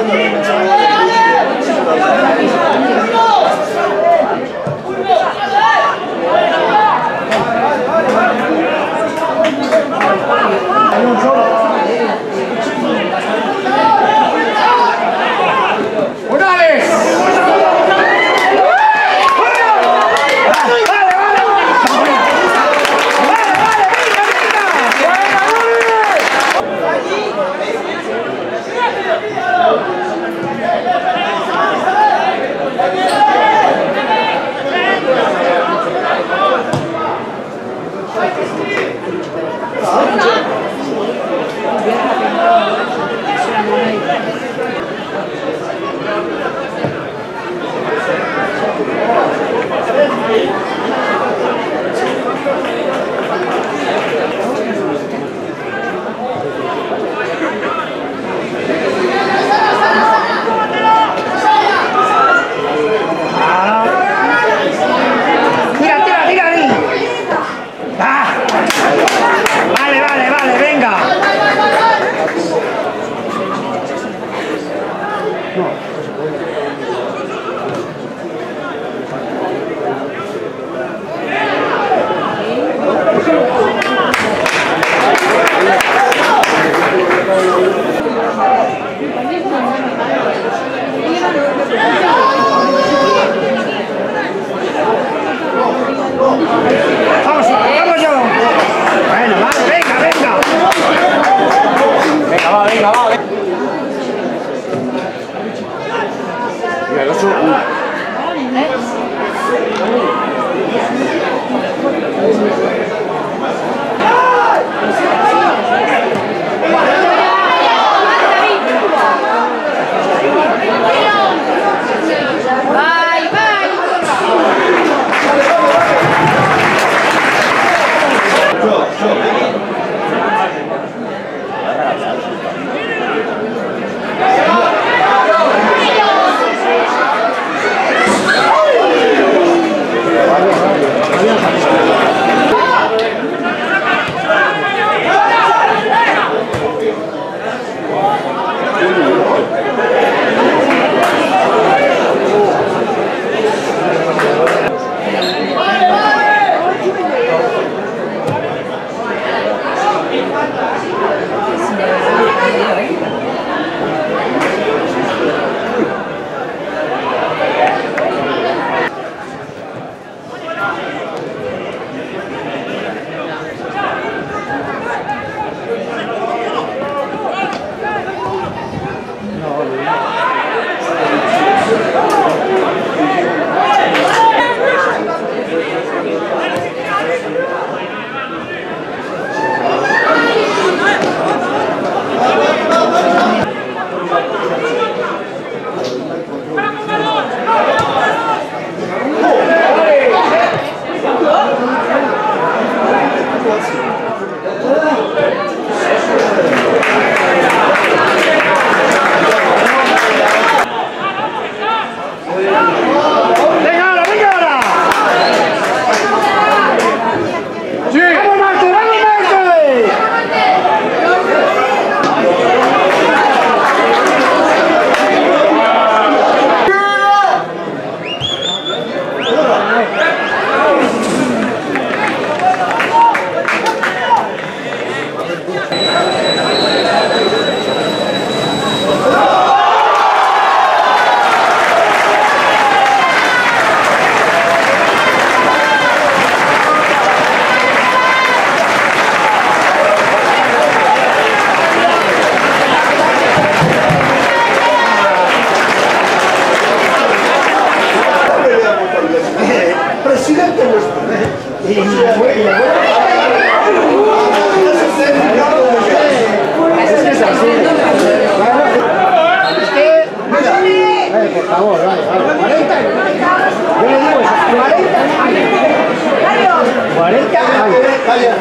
pasando No. favor, vale, vale. 40 Yo le digo 40 años. 40 años.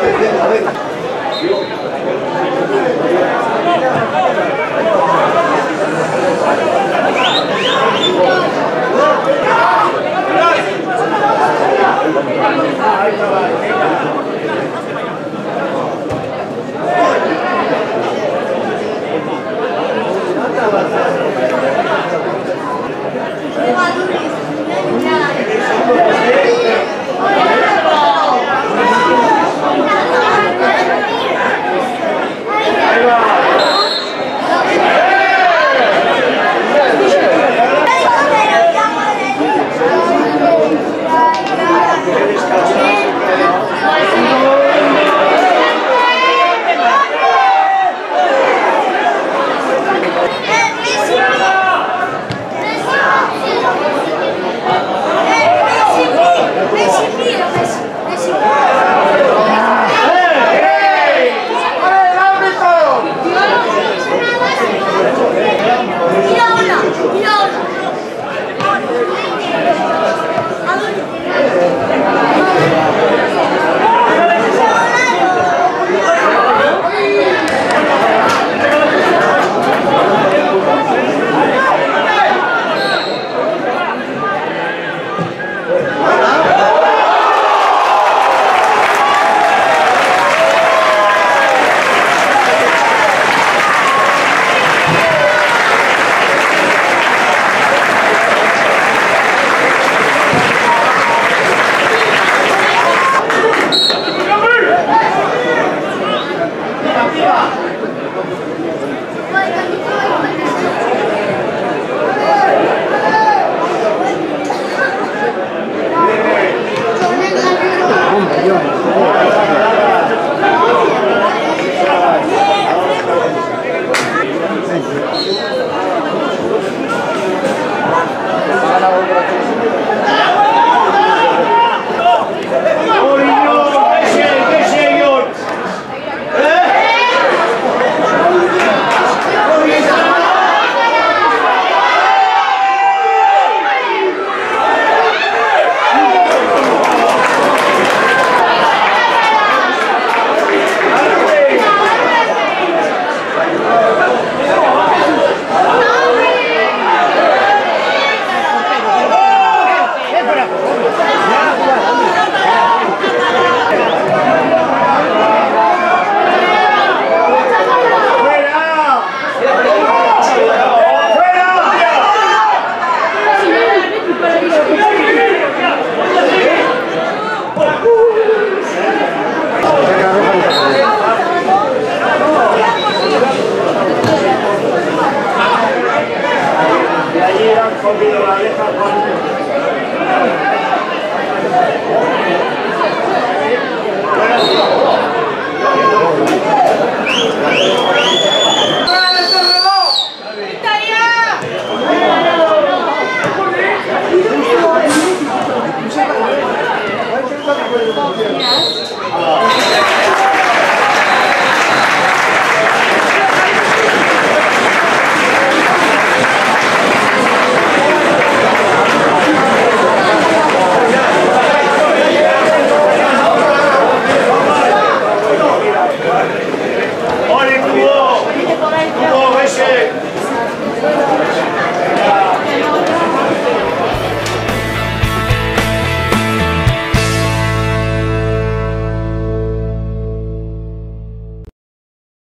Olvidado.